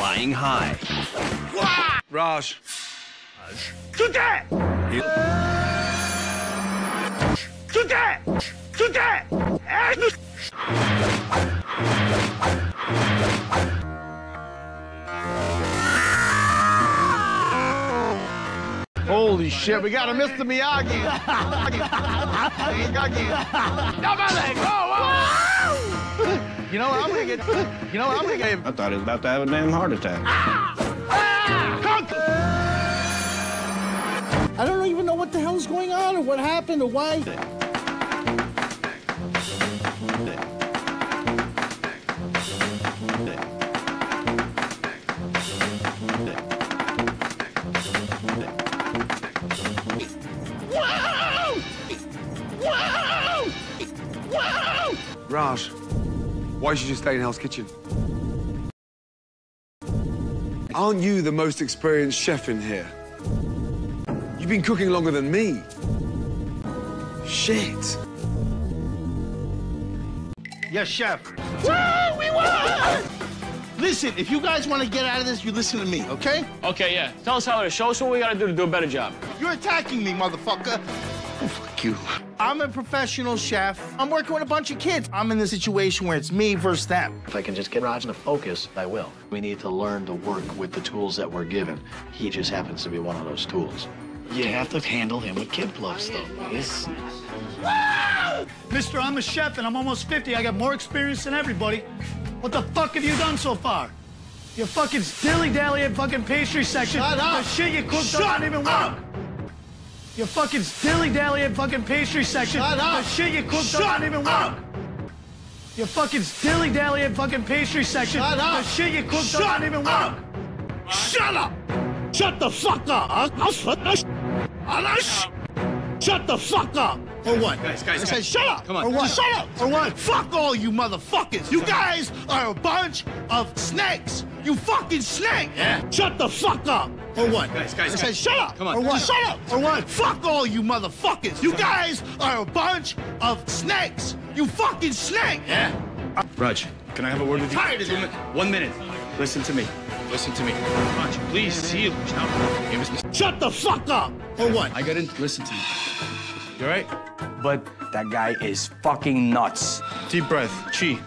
flying high. Raj. Raj. Today! Today! Today! Holy shit, we got a Mr. Miyagi. Miyagi. You know what, I'm get, you know what, I'm gonna get, I thought he was about to have a damn heart attack. I don't even know what the hell's going on or what happened or why. Raj, why should you stay in Hell's Kitchen? Aren't you the most experienced chef in here? You've been cooking longer than me. Shit. Yes, chef. Woo! We won! Listen, if you guys want to get out of this, you listen to me, okay? Okay, yeah. Tell us how to show us what we gotta do to do a better job. You're attacking me, motherfucker. Oh, Fuck you. I'm a professional chef. I'm working with a bunch of kids. I'm in the situation where it's me versus them. If I can just get Raj to focus, I will. We need to learn to work with the tools that we're given. He just happens to be one of those tools. You have to handle him with kid gloves, though. He's... Mister, I'm a chef and I'm almost 50. I got more experience than everybody. What the fuck have you done so far? You fucking dilly-dally at fucking pastry section. Shut up. The shit you cooked Shut doesn't even up. work. You fucking dilly-dally at fucking pastry section. Shut up. The shit you cooked Shut doesn't even up. work. You fucking dilly-dally at fucking pastry section. Shut up. The shit you cooked Shut doesn't even up. work. Shut up! Shut the fuck up! I'll, I'll shut the sh- I'll sh- Shut the fuck up! Or what? Guys, guys, I said guys. shut up! Come on. Or what? Shut up! Or what? Fuck all you motherfuckers! You guys are a bunch of snakes! You fucking snake! Yeah. Shut the fuck up! Or what? Guys, guys, I said shut up! Come on. Or what? Shut up! Or what? Fuck all you motherfuckers! You guys are a bunch of snakes! You fucking snake! Yeah. Raj, can I have a word with you? Tired of Two that. One minute. Listen to me. Listen to me. Raj, please, see you. Shut the fuck up! Or what? I got in. Listen to me. You all right? But that guy is fucking nuts. Deep breath. Chi.